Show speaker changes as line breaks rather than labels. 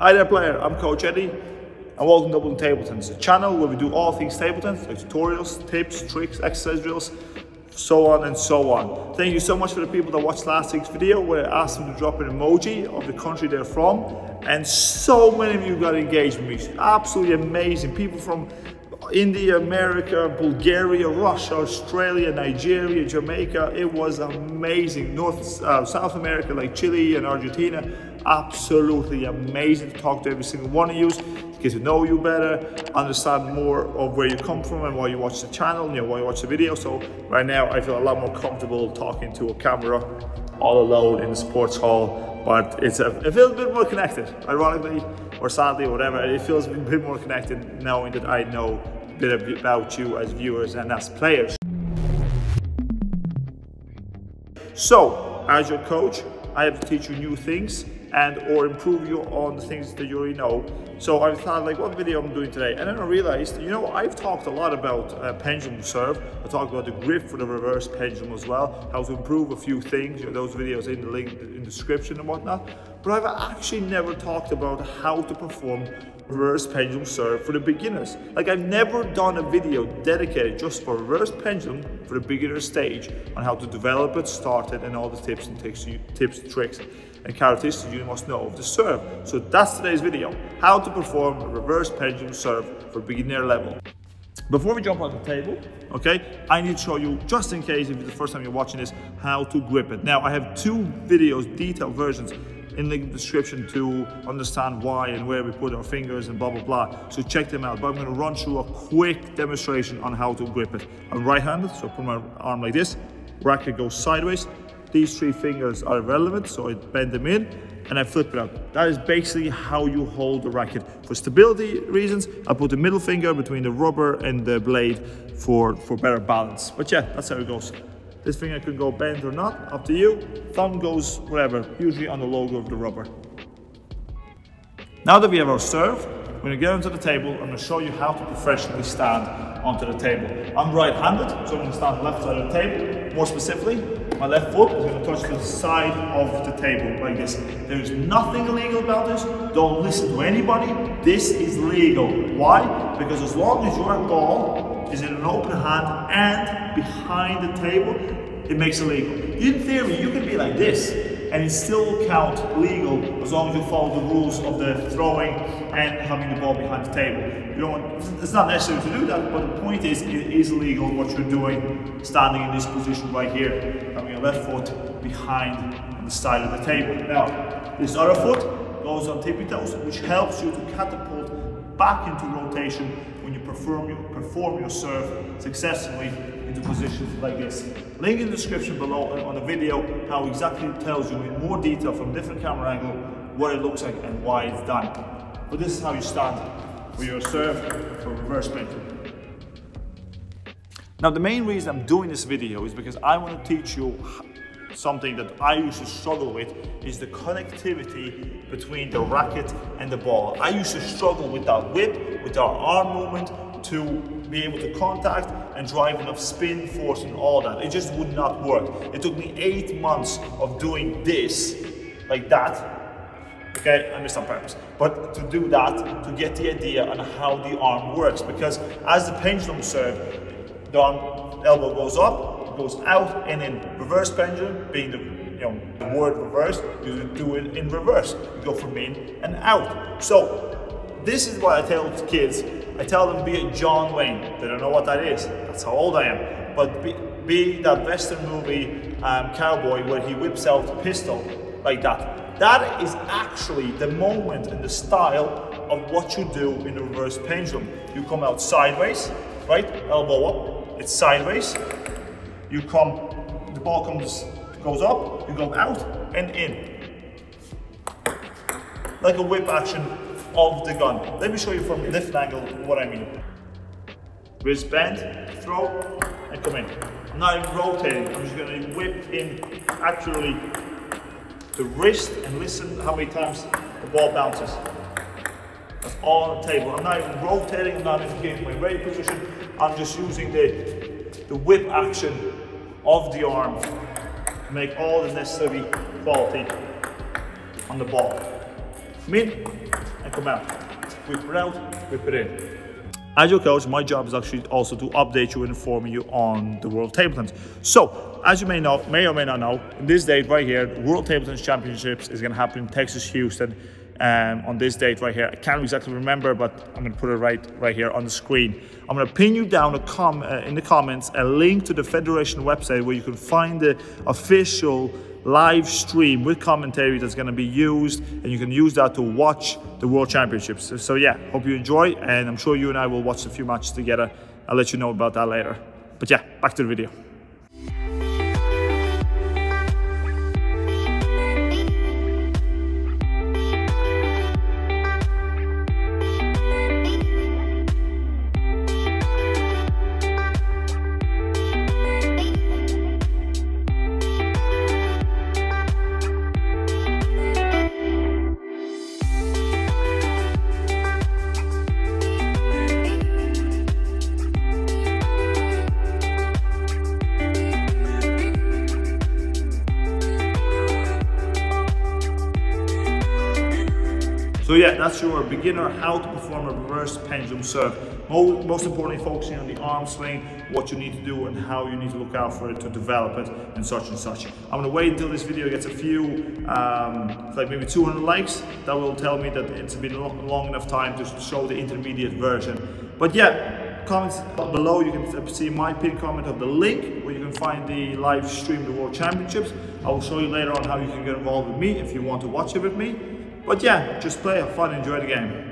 Hi there player, I'm Coach Eddie and welcome to Dublin Table Tennis, a channel where we do all things table tennis, like tutorials, tips, tricks, exercise drills, so on and so on. Thank you so much for the people that watched last week's video where I asked them to drop an emoji of the country they're from and so many of you got engaged with me. Absolutely amazing. People from India, America, Bulgaria, Russia, Australia, Nigeria, Jamaica. It was amazing. North, uh, South America like Chile and Argentina absolutely amazing to talk to every single one of you, get to know you better, understand more of where you come from and why you watch the channel, you know, why you watch the video. So right now I feel a lot more comfortable talking to a camera all alone in the sports hall, but it's a, it feels a bit more connected, ironically or sadly or whatever. It feels a bit more connected knowing that I know a bit about you as viewers and as players. So, as your coach, I have to teach you new things and or improve you on the things that you already know. So I thought like what video I'm doing today and then I realized, you know, I've talked a lot about uh, pendulum serve. I talked about the grip for the reverse pendulum as well, how to improve a few things, you know, those videos in the link in the description and whatnot. But I've actually never talked about how to perform reverse pendulum serve for the beginners. Like I've never done a video dedicated just for reverse pendulum for the beginner stage on how to develop it, start it, and all the tips and tips, tips tricks and characteristics you must know of the serve. So that's today's video, how to perform a reverse pendulum serve for beginner level. Before we jump on the table, okay, I need to show you, just in case if it's the first time you're watching this, how to grip it. Now, I have two videos, detailed versions in the description to understand why and where we put our fingers and blah, blah, blah. So check them out. But I'm gonna run through a quick demonstration on how to grip it. I'm right-handed, so I put my arm like this, racket goes sideways, these three fingers are irrelevant, so I bend them in and I flip it out. That is basically how you hold the racket. For stability reasons, I put the middle finger between the rubber and the blade for, for better balance. But yeah, that's how it goes. This finger can go bent or not, up to you. Thumb goes wherever, usually on the logo of the rubber. Now that we have our serve, we're gonna get onto the table. I'm gonna show you how to professionally stand onto the table. I'm right-handed, so I'm gonna stand left side of the table. More specifically, my left foot is gonna touch the side of the table like this. There's nothing illegal about this. Don't listen to anybody. This is legal. Why? Because as long as your ball is in an open hand and behind the table, it makes it legal. In theory, you can be like this and it still count legal as long as you follow the rules of the throwing and having the ball behind the table. You don't, it's not necessary to do that, but the point is, it is legal what you're doing standing in this position right here, having your left foot behind the side of the table. Now, this other foot goes on tippy toes, which helps you to catapult back into rotation when you perform your, perform your serve successfully into positions like this. Link in the description below on the video how exactly it tells you in more detail from different camera angle what it looks like and why it's done. But this is how you stand for your serve for reverse pendulum. Now the main reason I'm doing this video is because I want to teach you something that I used to struggle with is the connectivity between the racket and the ball. I used to struggle with that whip, with our arm movement to be able to contact and drive enough spin, force and all that. It just would not work. It took me eight months of doing this, like that, okay, I missed on purpose, but to do that, to get the idea on how the arm works, because as the pendulum serve, the arm, elbow goes up, goes out, and in reverse pendulum, being the you know the word reverse, you do it in reverse. You go from in and out. So this is what I tell kids I tell them be a John Wayne. They don't know what that is. That's how old I am. But be, be that Western movie um, cowboy where he whips out the pistol like that. That is actually the moment and the style of what you do in the reverse pendulum. You come out sideways, right? Elbow up. It's sideways. You come, the ball comes, goes up. You go out and in. Like a whip action of the gun. Let me show you from different angle what I mean. Wrist bend, throw, and come in. I'm not even rotating, I'm just gonna whip in actually the wrist and listen how many times the ball bounces. That's all on the table. I'm not even rotating, I'm not even getting my ready position. I'm just using the, the whip action of the arm make all the necessary quality on the ball. Come in and come out. Whip it out, whip it in. As your coach, my job is actually also to update you and inform you on the World Table Tennis. So, as you may know, may or may not know, in this date right here, World Table Tennis Championships is going to happen in Texas, Houston, um, on this date right here. I can't exactly remember, but I'm going to put it right right here on the screen. I'm to pin you down uh, in the comments a link to the federation website where you can find the official live stream with commentary that's going to be used and you can use that to watch the world championships so yeah hope you enjoy and i'm sure you and i will watch a few matches together i'll let you know about that later but yeah back to the video So yeah, that's your beginner how to perform a reverse pendulum serve. Most importantly, focusing on the arm swing, what you need to do and how you need to look out for it to develop it and such and such. I'm gonna wait until this video gets a few, um, like maybe 200 likes. That will tell me that it's been long enough time to show the intermediate version. But yeah, comments below you can see my pinned comment of the link where you can find the live stream the World Championships. I will show you later on how you can get involved with me if you want to watch it with me. But yeah, just play, have fun, enjoy the game.